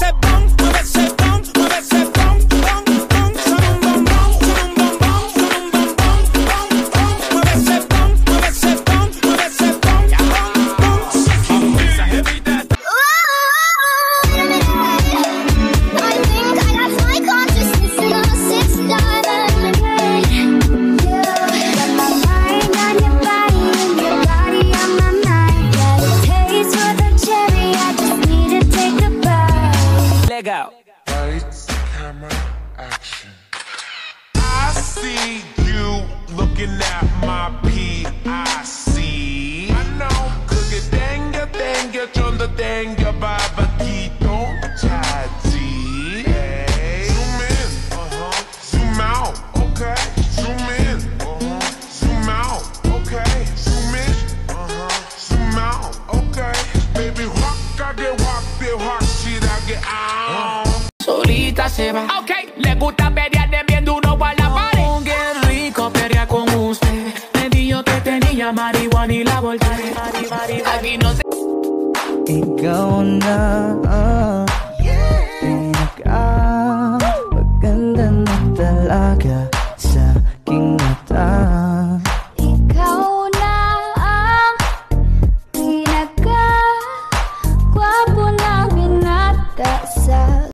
said bon, bite. Legal. Lights, camera, action. I see you looking at my PIC. I know, 그게 땡겨 땡겨 좀더 땡겨 바바기 Solita se va. Ok, le gusta pelear de viendo uno para la pared. Oh, qué rico pelea con usted. Me dijo que tenía marihuana y la voltaré. Aquí no se. Ain't going up. Yeah. Maganda na talaga sa aking mata. Ikaw na ang pinaka-gwapo